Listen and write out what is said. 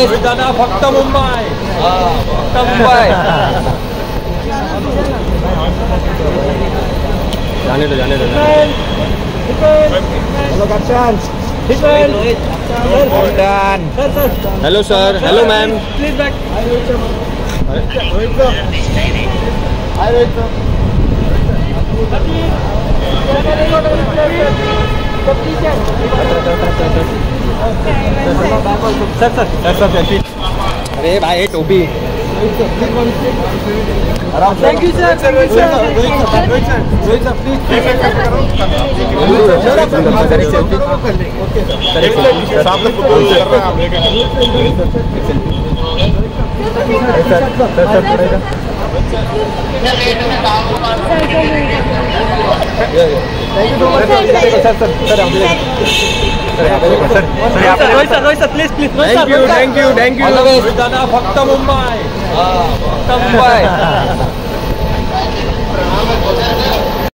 रोहित दादा फक्त मुंबई फक्त मुंबई जाने दो जाने दो। Hello sir hello ma'am sir sir sir sir अरे भाई टोपी thank you sir thank you sir thank you thank you thank you दादा फक्त मुंबई फक्त मुंबई